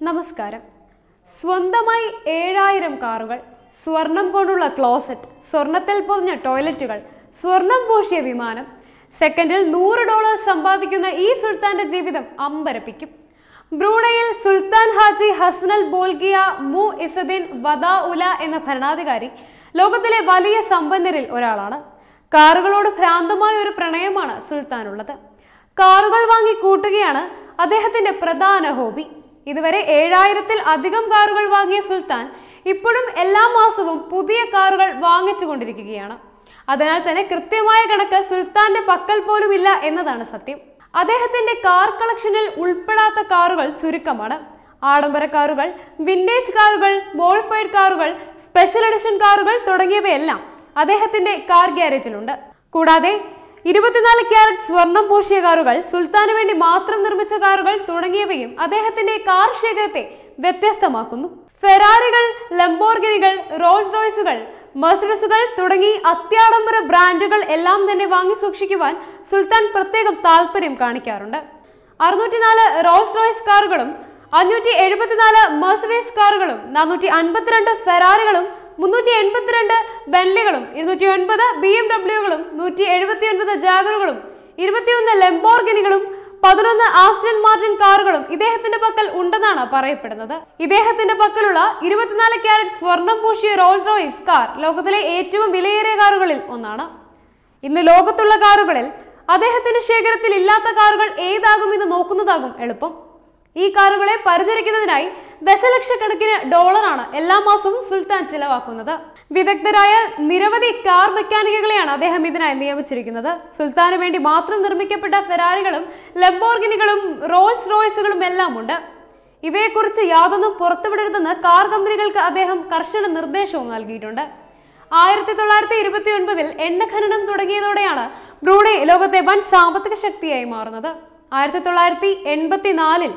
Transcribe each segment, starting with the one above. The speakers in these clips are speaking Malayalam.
നമസ്കാരം. സ്വന്തമായി ഏഴായിരം കാറുകൾ സ്വർണം കൊണ്ടുള്ള ക്ലോസറ്റ് സ്വർണത്തിൽ പൊതിഞ്ഞ ടോയ്ലറ്റുകൾ സ്വർണം പൂശിയ വിമാനം സെക്കൻഡിൽ നൂറ് ഡോളർ സമ്പാദിക്കുന്ന ഈ സുൽത്താന്റെ ജീവിതം അമ്പരപ്പിക്കും. ബ്രൂണയിൽ സുൽത്താൻ ഹാജി ഹസ്നൽ ബോൽഗിയ മു ഇസദീൻ വദാ ഉല എന്ന ഭരണാധികാരി ലോകത്തിലെ വലിയ സമ്പന്നരിൽ ഒരാളാണ്. കാറുകളോട് ഭ്രാന്തമായ ഒരു പ്രണയമാണ് സുൽത്താനുള്ളത്. കാറുകൾ വാങ്ങി കൂട്ടുകയാണ് അദ്ദേഹത്തിന്റെ പ്രധാന ഹോബി. ഇതുവരെ ഏഴായിരത്തിൽ അധികം കാറുകൾ വാങ്ങിയ സുൽത്താൻ ഇപ്പോഴും എല്ലാ മാസവും പുതിയ കാറുകൾ വാങ്ങിച്ചു കൊണ്ടിരിക്കുകയാണ് അതിനാൽ തന്നെ കൃത്യമായ കണക്ക് സുൽത്താന്റെ പക്കൽ പോലും ഇല്ല എന്നതാണ് സത്യം. അദ്ദേഹത്തിന്റെ കാർ കളക്ഷനിൽ ഉൾപ്പെടാത്ത കാറുകൾ ചുരുക്കമാണ്. ആഡംബര കാറുകൾ വിന്റേജ് കാറുകൾ മോഡിഫൈഡ് കാറുകൾ സ്പെഷ്യൽ എഡിഷൻ കാറുകൾ തുടങ്ങിയവയെല്ലാം അദ്ദേഹത്തിന്റെ കാർ ഗ്യാരേജിലുണ്ട്. കൂടാതെ ഇരുപത്തിനാല് ക്യാരറ്റ് സ്വർണം പൂശിയ കാറുകൾ സുൽത്താന് വേണ്ടി മാത്രം നിർമ്മിച്ച കാറുകൾ തുടങ്ങിയവയും അദ്ദേഹത്തിന്റെ കാർ ശേഖരത്തെ വ്യത്യസ്തമാക്കുന്നു. ഫെറാറികൾ ലംബോർഗിനികൾ റോൾസ് റോയ്സുകൾ മെർസഡസുകൾ തുടങ്ങി അത്യാഡംബര ബ്രാൻഡുകൾ എല്ലാം തന്നെ വാങ്ങി സൂക്ഷിക്കുവാൻ സുൽത്താൻ പ്രത്യേകം താല്പര്യം കാണിക്കാറുണ്ട്. അറുന്നൂറ്റിനാല് റോൾസ് റോയ്സ് കാറുകളും അഞ്ഞൂറ്റി എഴുപത്തിനാല് മെർസഡേസ് കാറുകളും നാനൂറ്റി അൻപത്തിരണ്ട് ഫെറാറികളും മുന്നൂറ്റി എൺപത്തിരണ്ട് ബെൻലികളും ഇരുന്നൂറ്റി ഒൻപത് ബി എം ഡബ്ല്യുകളും നൂറ്റി എഴുപത്തി ഒൻപത് ജാഗറുകളും ഇരുപത്തിയൊന്ന് ലെംബോർഗിനികളും പതിനൊന്ന് ആസ്റ്റൺ മാർട്ടിൻ കാറുകളും ഇദ്ദേഹത്തിന്റെ പക്കൽ ഉണ്ടെന്നാണ് പറയപ്പെടുന്നത്. ഇദ്ദേഹത്തിന്റെ പക്കലുള്ള ഇരുപത്തിനാല് ക്യാരറ്റ് സ്വർണം പൂശിയ റോൾസ് റോയ്സ് കാർ ലോകത്തിലെ ഏറ്റവും വിലയേറിയ കാറുകളിൽ ഒന്നാണ്. ഇന്ന് ലോകത്തുള്ള കാറുകളിൽ അദ്ദേഹത്തിന്റെ ശേഖരത്തിൽ ഇല്ലാത്ത കാറുകൾ ഏതാകുമെന്ന് നോക്കുന്നതാകും എളുപ്പം. ഈ കാറുകളെ പരിചരിക്കുന്നതിനായി ദശലക്ഷക്കണക്കിന് ഡോളറാണ് എല്ലാ മാസവും സുൽത്താൻ ചിലവാക്കുന്നത്. വിദഗ്ധരായ നിരവധി കാർ മെക്കാനിക്കുകളെയാണ് അദ്ദേഹം ഇതിനായി നിയമിച്ചിരിക്കുന്നത് സുൽത്താന് വേണ്ടി മാത്രം നിർമ്മിക്കപ്പെട്ട ഫെറാറികളും ലംബോർഗിനികളും റോൾസ് റോയ്സുകളും എല്ലാം ഉണ്ട് ഇവയെക്കുറിച്ച് യാതൊന്നും പുറത്തുവിടരുതെന്ന് കാർ കമ്പനികൾക്ക് അദ്ദേഹം കർശന നിർദ്ദേശവും നൽകിയിട്ടുണ്ട്. ആയിരത്തി തൊള്ളായിരത്തി ഇരുപത്തി ഒൻപതിൽ എണ്ണ ഖനനം തുടങ്ങിയതോടെയാണ് ബ്രൂണൈ ലോകത്തെ വൻ സാമ്പത്തിക ശക്തിയായി മാറുന്നത്. ആയിരത്തി തൊള്ളായിരത്തി എൺപത്തിനാലിൽ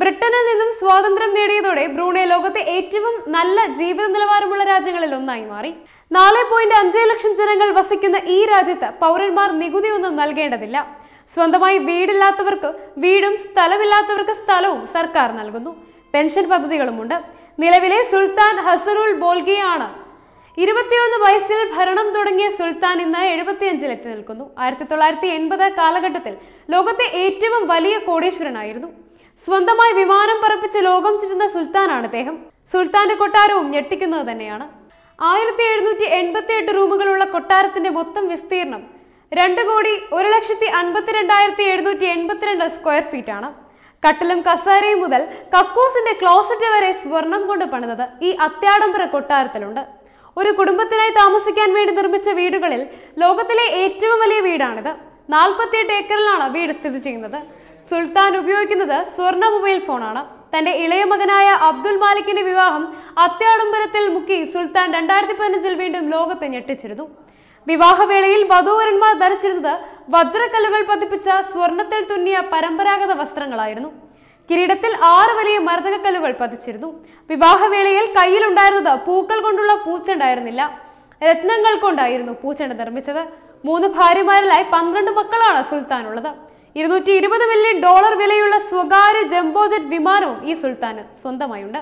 ബ്രിട്ടനിൽ നിന്നും സ്വാതന്ത്ര്യം നേടിയതോടെ ബ്രൂണെ ലോകത്തെ ഏറ്റവും നല്ല ജീവിത നിലവാരമുള്ള രാജ്യങ്ങളിൽ ഒന്നായി മാറി. നാല് പോയിന്റ് അഞ്ച് ലക്ഷം ജനങ്ങൾ വസിക്കുന്ന ഈ രാജ്യത്ത് പൗരന്മാർ നികുതിയൊന്നും നൽകേണ്ടതില്ല. സ്വന്തമായി വീടില്ലാത്തവർക്ക് വീടും സ്ഥലമില്ലാത്തവർക്ക് സ്ഥലവും സർക്കാർ നൽകുന്നു. പെൻഷൻ പദ്ധതികളുമുണ്ട്. നിലവിലെ സുൽത്താൻ ഹസറുൽ ബോൽഗിയാണ്. ഇരുപത്തിയൊന്ന് വയസ്സിൽ ഭരണം തുടങ്ങിയ സുൽത്താൻ ഇന്ന് എഴുപത്തിയഞ്ചിലെത്തി നിൽക്കുന്നു. ആയിരത്തി തൊള്ളായിരത്തി എൺപത് കാലഘട്ടത്തിൽ ലോകത്തെ ഏറ്റവും വലിയ കോടീശ്വരനായിരുന്നു. സ്വന്തമായി വിമാനം പറപ്പിച്ച് ലോകം ചുറ്റുന്ന സുൽത്താനാണ് അദ്ദേഹം. സുൽത്താന്റെ കൊട്ടാരവും ഞെട്ടിക്കുന്നത് തന്നെയാണ്. ആയിരത്തി എഴുന്നൂറ്റി എൺപത്തി എട്ട് റൂമുകളുള്ള കൊട്ടാരത്തിന്റെ മൊത്തം വിസ്തീർണം രണ്ട് കോടി ഒരു ലക്ഷത്തി അൻപത്തിരണ്ടായിരത്തി എഴുന്നൂറ്റി എൺപത്തിരണ്ട് സ്ക്വയർ ഫീറ്റ് ആണ് കട്ടിലും കസാരയും മുതൽ കക്കൂസിന്റെ ക്ലോസറ്റ് വരെ സ്വർണം കൊണ്ട് പണിതത് ഈ അത്യാഡംബര കൊട്ടാരത്തിലുണ്ട്. ഒരു കുടുംബത്തിനായി താമസിക്കാൻ വേണ്ടി നിർമ്മിച്ച വീടുകളിൽ ലോകത്തിലെ ഏറ്റവും വലിയ വീടാണിത്. നാൽപ്പത്തിയെട്ട് ഏക്കറിലാണ് വീട് സ്ഥിതി ചെയ്യുന്നത്. സുൽത്താൻ ഉപയോഗിക്കുന്നത് സ്വർണ മൊബൈൽ ഫോണാണ്. തന്റെ ഇളയ മകനായ അബ്ദുൽ മാലിക്കിന്റെ വിവാഹം അത്യാഡംബരത്തിൽ മുക്കി സുൽത്താൻ രണ്ടായിരത്തി പതിനഞ്ചിൽ വീണ്ടും ലോകത്തെ ഞെട്ടിച്ചിരുന്നു. വിവാഹവേളയിൽ വധൂവരന്മാർ ധരിച്ചിരുന്നത് വജ്രക്കല്ലുകൾ പതിപ്പിച്ച സ്വർണത്തിൽ തുന്നിയ പരമ്പരാഗത വസ്ത്രങ്ങളായിരുന്നു. കിരീടത്തിൽ ആറ് വലിയ മർദ്ദകക്കല്ലുകൾ പതിച്ചിരുന്നു. വിവാഹവേളയിൽ കയ്യിലുണ്ടായിരുന്നത് പൂക്കൾ കൊണ്ടുള്ള പൂച്ചണ്ടായിരുന്നില്ല. രത്നങ്ങൾ കൊണ്ടായിരുന്നു പൂച്ചണ്ട നിർമ്മിച്ചത്. മൂന്ന് ഭാര്യമാരിലായി പന്ത്രണ്ട് മക്കളാണ് സുൽത്താനുള്ളത്. ഇരുന്നൂറ്റി ഇരുപത് മില്യൺ ഡോളർ വിലയുള്ള സ്വകാര്യ ജംബോജറ്റ് വിമാനവും ഈ സുൽത്താന് സ്വന്തമായുണ്ട്.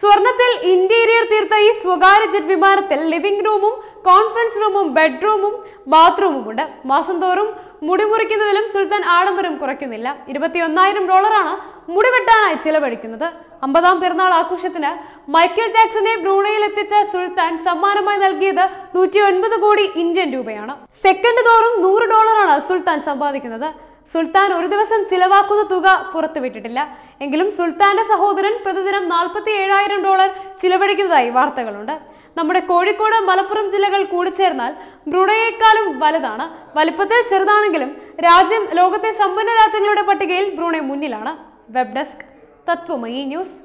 സ്വർണത്തിൽ ഇന്റീരിയർ തീർത്ത ഈ സ്വകാര്യ ജെറ്റ് വിമാനത്തിൽ ലിവിംഗ് റൂമും കോൺഫറൻസ് റൂമും ബെഡ്റൂമും ബാത്റൂമും ഉണ്ട് മാസം തോറും മുടി മുറിക്കുന്നതിലും സുൽത്താൻ ആഡംബരം കുറയ്ക്കുന്നില്ല. ഇരുപത്തി ഒന്നായിരം ഡോളറാണ് മുടി വെട്ടാനായി ചിലവഴിക്കുന്നത്. അമ്പതാം പിറന്നാൾ ആഘോഷത്തിന് മൈക്കൽ ജാക്സനെ ബ്രൂണയിൽ എത്തിച്ച സുൽത്താൻ സമ്മാനമായി നൽകിയത് നൂറ്റി കോടി ഇന്ത്യൻ രൂപയാണ്. സെക്കൻഡ് തോറും നൂറ് ഡോളറാണ് സുൽത്താൻ സമ്പാദിക്കുന്നത്. സുൽത്താൻ ഒരു ദിവസം ചിലവാക്കുന്ന തുക പുറത്തുവിട്ടിട്ടില്ല. എങ്കിലും സുൽത്താന്റെ സഹോദരൻ പ്രതിദിനം നാൽപ്പത്തി ഏഴായിരം ഡോളർ ചിലവഴിക്കുന്നതായി വാർത്തകളുണ്ട്. നമ്മുടെ കോഴിക്കോട് മലപ്പുറം ജില്ലകൾ കൂടിച്ചേർന്നാൽ ബ്രൂണയേക്കാളും വലുതാണ്. വലിപ്പത്തിൽ ചെറുതാണെങ്കിലും രാജ്യം ലോകത്തെ സമ്പന്ന രാജ്യങ്ങളുടെ പട്ടികയിൽ ബ്രൂണെ മുന്നിലാണ്. Web desk Tatwamayi news.